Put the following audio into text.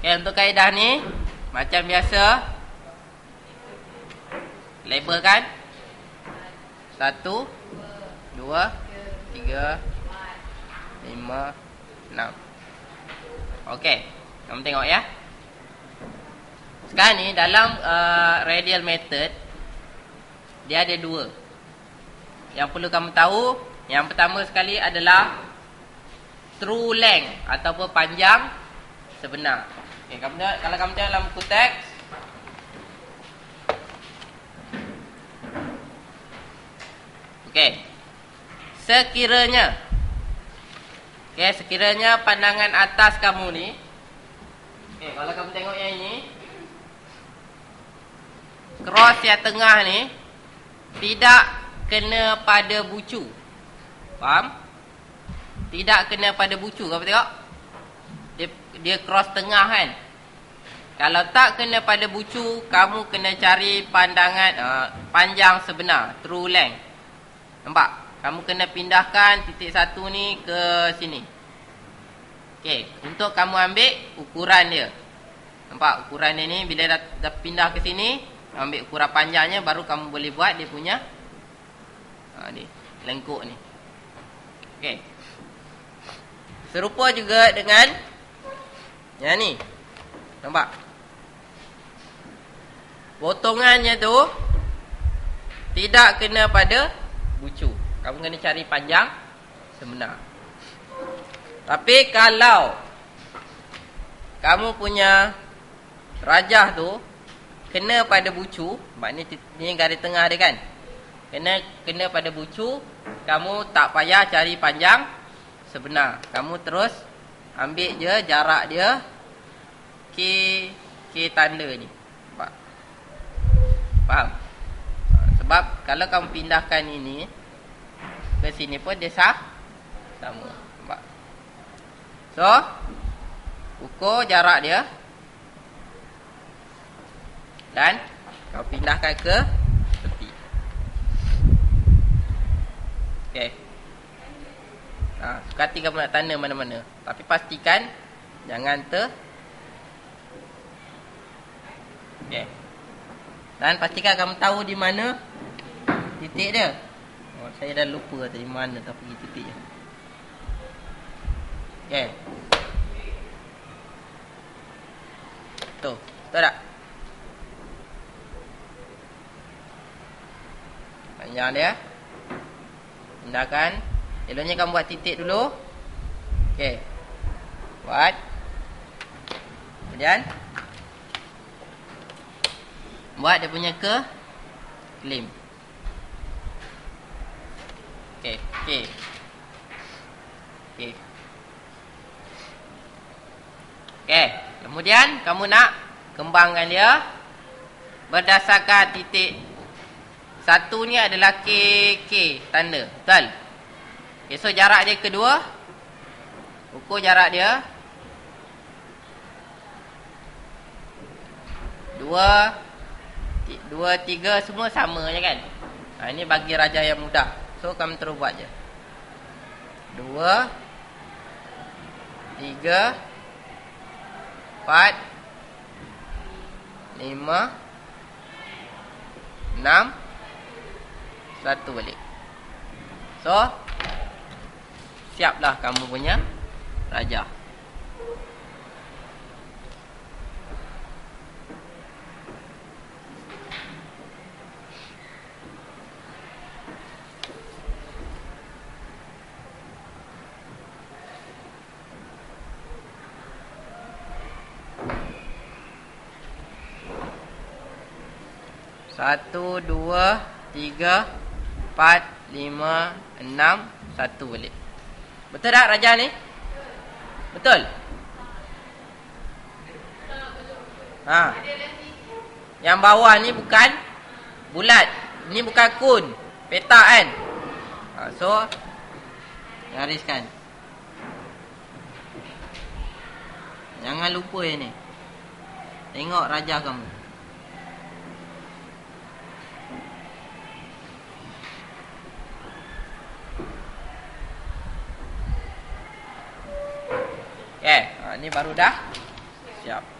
Okay, untuk kaedah ni macam biasa label kan? Satu, dua, tiga, lima, enam. Okey, kamu tengok ya. Sekarang ni dalam uh, radial method dia ada dua. Yang perlu kamu tahu, yang pertama sekali adalah true length ataupun panjang sebenar. Okey, kamu tengok kalau kamu tengok dalam buku teks Okey. Sekiranya Okey, sekiranya pandangan atas kamu ni Okey, kalau kamu tengok yang ini cross yang tengah ni tidak kena pada bucu. Faham? Tidak kena pada bucu. Kamu tengok? Dia, dia cross tengah kan? Kalau tak kena pada bucu, kamu kena cari pandangan uh, panjang sebenar. True length. Nampak? Kamu kena pindahkan titik satu ni ke sini. Okey. Untuk kamu ambil ukuran dia. Nampak? Ukuran dia ni bila dah, dah pindah ke sini, ambil ukuran panjangnya baru kamu boleh buat dia punya ha, ni, lengkuk ni. Okey. Serupa juga dengan yang ni. Nampak? Potongannya tu tidak kena pada bucu. Kamu kena cari panjang sebenar. Tapi kalau kamu punya rajah tu kena pada bucu, maknanya ni garis tengah dia kan. Kena kena pada bucu, kamu tak payah cari panjang sebenar. Kamu terus ambil je jarak dia K K tanda ni. Nampak? Faham? Sebab kalau kamu pindahkan ini ke sini pun dia sah sama. Nampak? So, ukur jarak dia dan kau pindahkan ke tepi. Okey. Ha, suka hati kamu nak tanda mana-mana. Tapi pastikan jangan ter Okey. Dan pastikan kamu tahu di mana titik dia. Oh, saya dah lupa tadi mana tak pergi titik dia. Okey. Tu, betul tak? Panjang dia. Pindahkan. Eloknya kamu buat titik dulu. Okey. Buat. Kemudian buat dia punya ke claim. Okey, okey. Okey. Okey, kemudian kamu nak kembangkan dia berdasarkan titik satu ni adalah K K tanda. Betul? Okay, so jarak dia kedua ukur jarak dia dua tiga semua sama je kan? Ha, ini bagi raja yang mudah so kamu terus buat je. Dua tiga empat lima enam satu balik. So siaplah kamu punya raja Satu, dua, tiga, empat, lima, enam, satu balik. Betul tak Raja ni? Betul? Ha. Yang bawah ni bukan bulat. Ini bukan kun. Peta kan? Ha, so, gariskan. Jangan lupa yang ni. Tengok Raja kamu. Okay, ha, ni baru dah Siap.